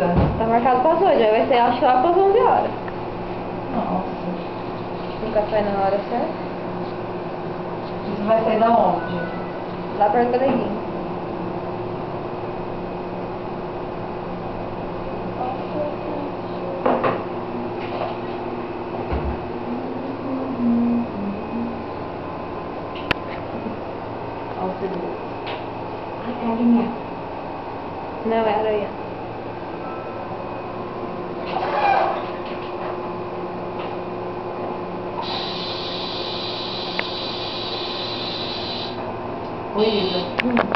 Beleza. Tá marcado para as 8, aí vai ser acho lá para as 11 horas. Nossa. O café na hora certa. Isso vai sair da onde? Lá perto do Cadeguinho. Olha o seguro. Ai, galinha. Não, é aranha. 可以。